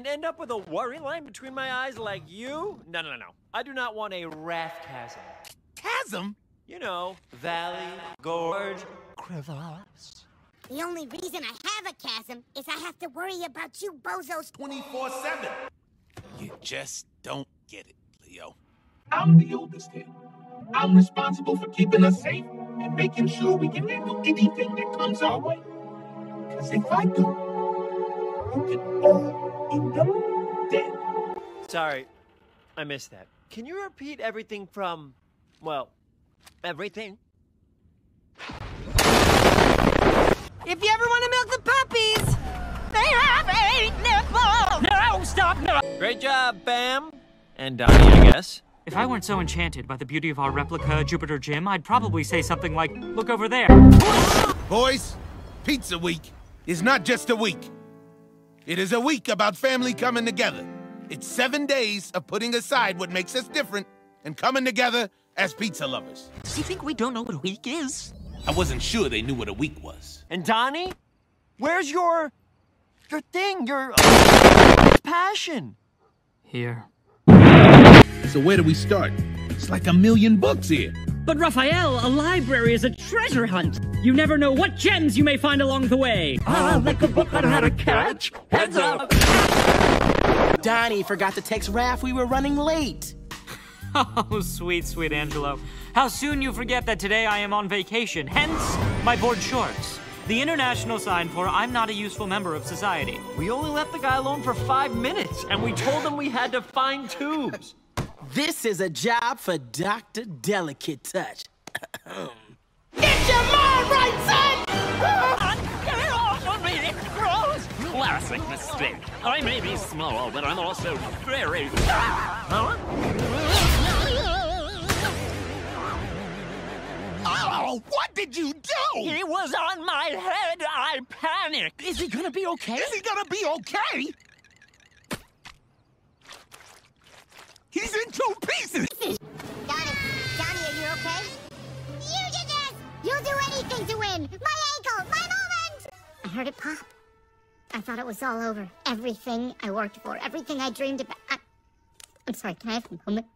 and end up with a worry line between my eyes like you? No, no, no, no. I do not want a Raph chasm. Chasm? You know, valley, gorge, crevasse. The only reason I have a chasm is I have to worry about you bozos 24 7. You just don't get it, Leo. I'm the oldest here. I'm responsible for keeping us safe and making sure we can handle anything that comes our way. Because if I do, you can all end up dead. Sorry, I missed that. Can you repeat everything from, well, everything? If you ever want to milk the puppies, they have eight nipples! No, stop! No. Great job, Bam. And Donnie, I guess. If I weren't so enchanted by the beauty of our replica Jupiter Jim, I'd probably say something like, look over there. Boys, Pizza Week is not just a week. It is a week about family coming together. It's seven days of putting aside what makes us different and coming together as pizza lovers. Does he think we don't know what a week is? I wasn't sure they knew what a week was. And Donnie, where's your, your thing, your uh, passion? Here. So where do we start? It's like a million books here. But Raphael, a library is a treasure hunt. You never know what gems you may find along the way. Ah, like a book on how to catch. Heads up. Donnie forgot to text Raph we were running late. Oh, sweet, sweet Angelo. How soon you forget that today I am on vacation, hence my board shorts. The international sign for I'm not a useful member of society. We only left the guy alone for five minutes, and we told him we had to find tubes. This is a job for Dr. Delicate Touch. Get your mind right, son! Get off of me, it grows! Classic mistake. I may be small, but I'm also very... Huh? Oh, what did you do? He was on my head. I panicked. Is he gonna be okay? Is he gonna be okay? He's in pieces! Donnie, Donnie, are you okay? You did this! You'll do anything to win! My ankle! My moment! I heard it pop. I thought it was all over. Everything I worked for, everything I dreamed about. I... I'm sorry, can I have a moment?